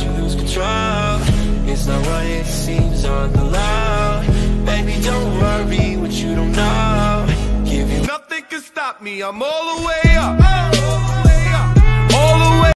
you lose control. It's not what it seems on the low Baby, don't worry what you don't know. Give you Nothing can stop me, I'm all the way up.